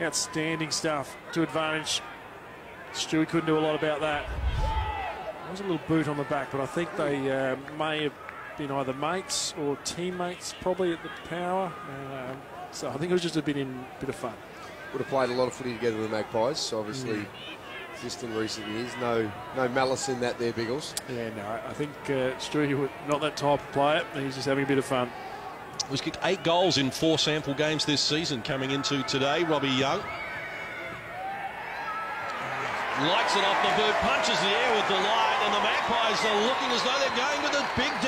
Outstanding stuff to advantage. Stewie couldn't do a lot about that. There was a little boot on the back, but I think they uh, may have been either mates or teammates, probably at the power. Um, so I think it was just a bit in bit of fun. Would have played a lot of footy together with the Magpies, so obviously. Mm. Just in recent years, no no malice in that there, Biggles. Yeah, no, I think uh, Stewie was not that type of player. He's just having a bit of fun. Was kicked eight goals in four SANFL games this season coming into today. Robbie Young. Likes it off the boot, punches the air with delight, and the Magpies are looking as though they're going to the big